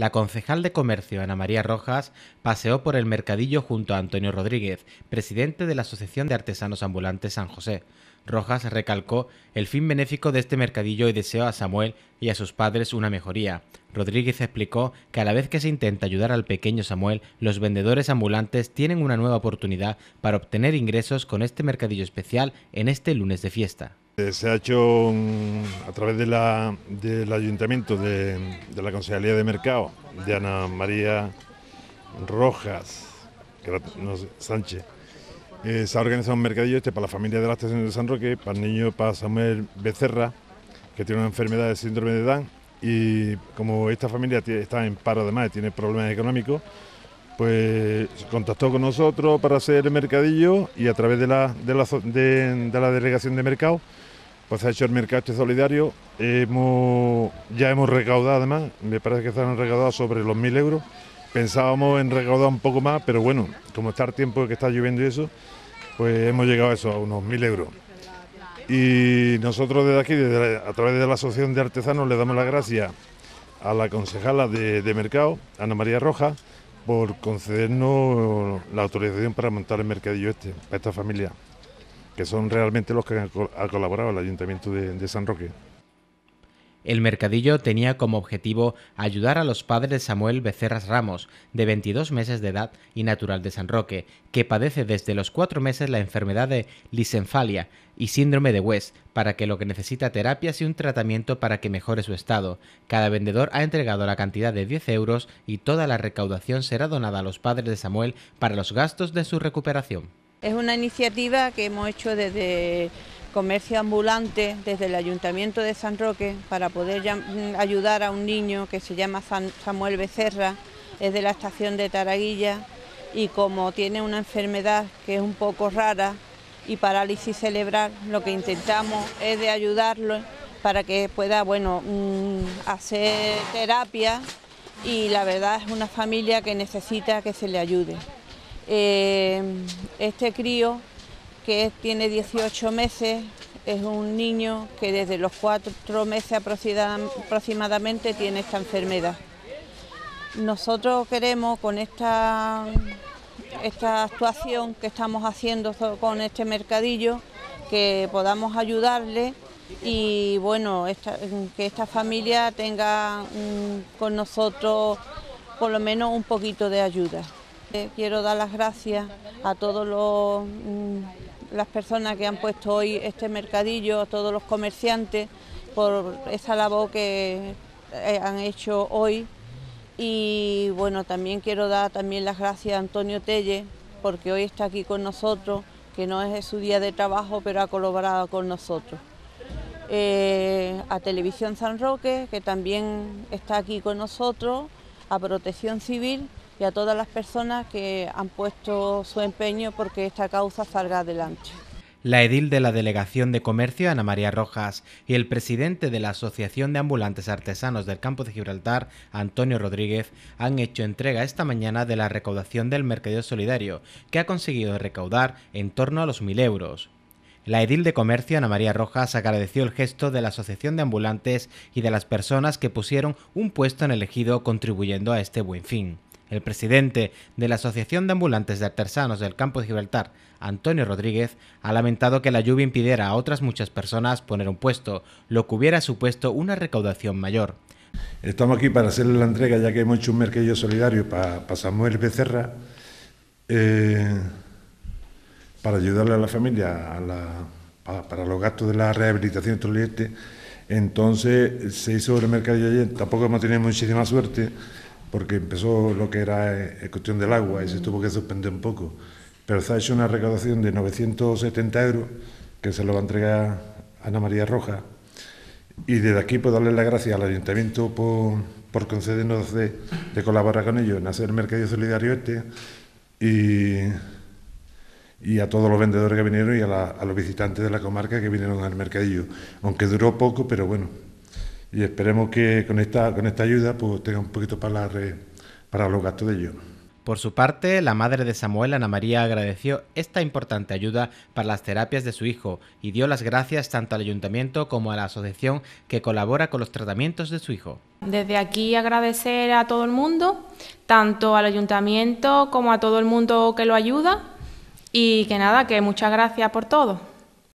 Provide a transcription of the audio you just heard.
la concejal de Comercio Ana María Rojas paseó por el mercadillo junto a Antonio Rodríguez, presidente de la Asociación de Artesanos Ambulantes San José. Rojas recalcó el fin benéfico de este mercadillo y deseó a Samuel y a sus padres una mejoría. Rodríguez explicó que a la vez que se intenta ayudar al pequeño Samuel, los vendedores ambulantes tienen una nueva oportunidad para obtener ingresos con este mercadillo especial en este lunes de fiesta. Eh, se ha hecho a través del ayuntamiento de, la Consejería de Mercado de Ana María Rojas Sánchez. Eh, se ha organizado un mercadillo este para la familia de la estación de San Roque, para el niño, para Samuel Becerra, que tiene una enfermedad de síndrome de Down y como esta familia está en paro además y tiene problemas económicos, pues contactó con nosotros para hacer el mercadillo y a través de la, de la, de la delegación de mercado pues ha hecho el mercado este solidario. Ya hemos recaudado además, me parece que se han recaudado sobre los mil euros. Pensábamos en recaudar un poco más, pero bueno, como está el tiempo que está lloviendo y eso, pues hemos llegado a eso, a unos mil euros. Y nosotros desde aquí, a través de la Asociación de Artesanos, le damos las gracias a la concejala de, de Mercado, Ana María Rojas, por concedernos la autorización para montar el mercadillo este, para esta familia que son realmente los que han colaborado el Ayuntamiento de, San Roque. El mercadillo tenía como objetivo ayudar a los padres de Samuel Becerras Ramos, de 22 meses de edad y natural de San Roque, que padece desde los cuatro meses la enfermedad de lisenfalia y síndrome de West, para que lo que necesita terapias y un tratamiento para que mejore su estado. Cada vendedor ha entregado la cantidad de 10 euros y toda la recaudación será donada a los padres de Samuel para los gastos de su recuperación. Es una iniciativa que hemos hecho desde comercio ambulante, desde el Ayuntamiento de San Roque, para poder ayudar a un niño que se llama Samuel Becerra, es de la estación de Taraguilla y como tiene una enfermedad que es un poco rara y parálisis cerebral, lo que intentamos es de ayudarlo para que pueda bueno, mm, hacer terapia y la verdad es una familia que necesita que se le ayude. Eh, este crío, que tiene 18 meses, es un niño que desde los cuatro meses aproximadamente tiene esta enfermedad. Nosotros queremos con esta, esta actuación que estamos haciendo con este mercadillo, que podamos ayudarle y bueno, que esta familia tenga mm, con nosotros por lo menos un poquito de ayuda. Eh, quiero dar las gracias a todas mm, las personas que han puesto hoy este mercadillo, a todos los comerciantes por esa labor que eh, han hecho hoy. Y bueno, también quiero dar también las gracias a Antonio Telle, porque hoy está aquí con nosotros, que no es su día de trabajo, pero ha colaborado con nosotros. Eh, a Televisión San Roque, que también está aquí con nosotros, a Protección Civil y a todas las personas que han puesto su empeño porque esta causa salga adelante. La edil de la Delegación de Comercio, Ana María Rojas, y el presidente de la Asociación de Ambulantes Artesanos del Campo de Gibraltar, Antonio Rodríguez, han hecho entrega esta mañana de la recaudación del Mercadillo Solidario, que ha conseguido recaudar en torno a los mil euros. La edil de comercio Ana María Rojas agradeció el gesto de la Asociación de Ambulantes y de las personas que pusieron un puesto en el ejido contribuyendo a este buen fin. El presidente de la Asociación de Ambulantes de Artesanos del Campo de Gibraltar, Antonio Rodríguez, ha lamentado que la lluvia impidiera a otras muchas personas poner un puesto, lo que hubiera supuesto una recaudación mayor. Estamos aquí para hacerle la entrega, ya que hemos hecho un mercadillo solidario para, Samuel Becerra, eh, para ayudarle a la familia para, los gastos de la rehabilitación de Entonces se hizo el mercadillo ayer, tampoco hemos tenido muchísima suerte porque empezó lo que era eh, cuestión del agua y se tuvo que suspender un poco. Pero se ha hecho una recaudación de 970 euros que se lo va a entregar Ana María Roja. Y desde aquí puedo darle las gracias al Ayuntamiento por, por concedernos de, colaborar con ellos en hacer el mercadillo solidario este y, y a todos los vendedores que vinieron y a, a los visitantes de la comarca que vinieron al mercadillo. Aunque duró poco, pero bueno, y esperemos que con esta, con esta ayuda pues tenga un poquito para, para los gastos de ellos. Por su parte, la madre de Samuel, Ana María, agradeció esta importante ayuda para las terapias de su hijo y dio las gracias tanto al ayuntamiento como a la asociación que colabora con los tratamientos de su hijo. Desde aquí agradecer a todo el mundo, tanto al ayuntamiento como a todo el mundo que lo ayuda y que nada, que muchas gracias por todo.